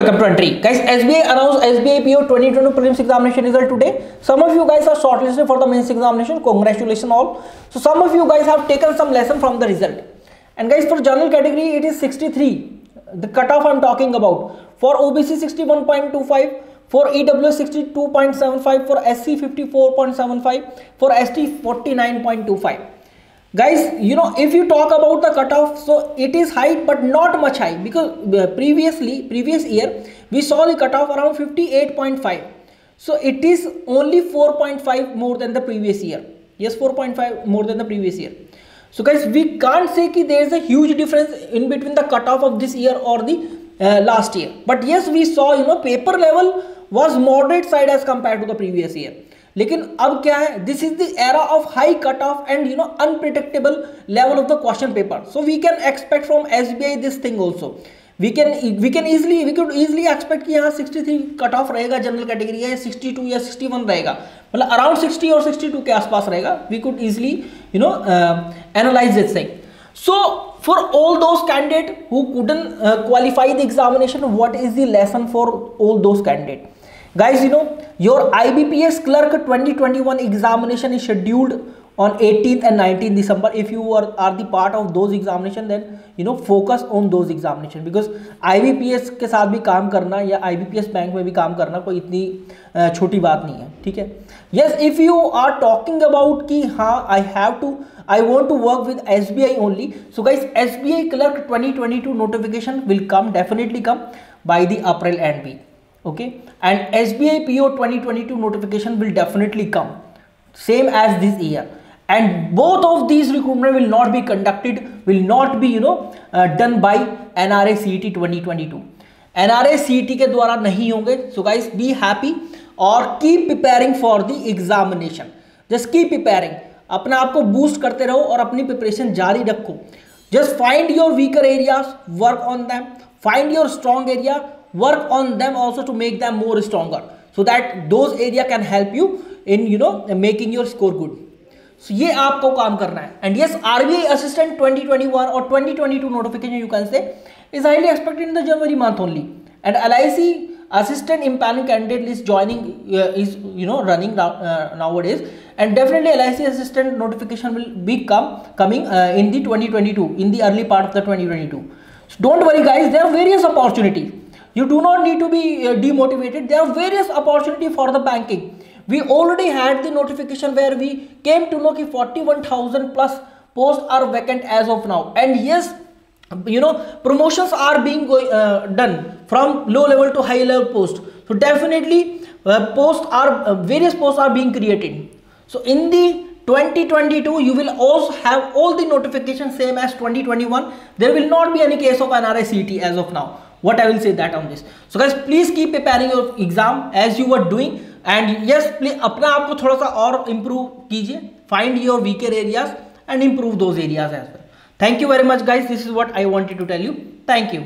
Welcome to Entri. Guys, SBI announced SBI PO 2020 prelims examination result today. Some of you guys are shortlisted for the mains examination. Congratulations all. So some of you guys have taken some lesson from the result. And guys, for general category, it is 63. The cutoff I'm talking about. For OBC 61.25, for EWS 62.75, for SC 54.75, for ST 49.25 guys you know if you talk about the cutoff so it is high but not much high because uh, previously previous year we saw the cutoff around 58.5 so it is only 4.5 more than the previous year. Yes 4.5 more than the previous year. So guys we can't say that there is a huge difference in between the cutoff of this year or the uh, last year. But yes we saw you know paper level was moderate side as compared to the previous year लेकिन अब क्या है this is the era of high cut off and you know unpredictable level of the question paper so we can expect from S B I this thing also we can we can easily we can easily expect कि यहाँ 63 cut off रहेगा general category या 62 या 61 रहेगा। मतलब around 60 और 62 के आसपास रहेगा। We could easily you know analyse this thing so for all those candidate who couldn't uh, qualify the examination is the lesson for all those candidate? guys you know your ibps clerk 2021 examination is scheduled on 18th and 19th december if you are, are the part of those examination then you know focus on those examination because ibps के साथ भी काम करना या ibps bank में भी काम करना कोई इतनी छोटी बात नहीं है ठीक है yes if you are talking about कि हाँ I have to I want to work with S B I only so guys S B I clerk twenty twenty two notification will come definitely come by the April end week okay and SBI PO 2022 notification will definitely come same as this year and both of these recruitment will not be conducted will not be you know uh, done by NRA CET 2022 NRA CET के द्वारा नहीं होंगे so guys be happy और keep preparing for the examination just keep preparing अपने आप को boost करते रहो और अपनी प्रिपरेशन जारी रखो just find your weaker areas work on them find your strong area work on them also to make them more stronger so that those area can help you in you know making your score good so ये आपको काम करना है and yes RBI assistant 2021 or 2022 notification you can say is highly expected in the January month only and LIC assistant impaneling candidate is joining uh, is you know running uh, nowadays and definitely LIC assistant notification will be come coming uh, in the 2022 in the early part of the 2022 so don't worry guys there are various opportunities you do not need to be uh, demotivated. There are various opportunity for the banking. We already had the notification where we came to know that 41000 plus posts are vacant as of now. And yes you know promotions are being uh, done from low level to high level post so definitely uh, posts are uh, various posts are being created. So in the 2022 you will also have all the notifications same as 2021 there will not be any case of NRA CET as of now what I will say that on this. So guys, please keep preparing your exam as you were doing and yes, please अपना आपको थोड़ा सा और improve कीजिए. Find your weaker areas and improve those areas as well. Thank you very much guys. This is what I wanted to tell you. Thank you.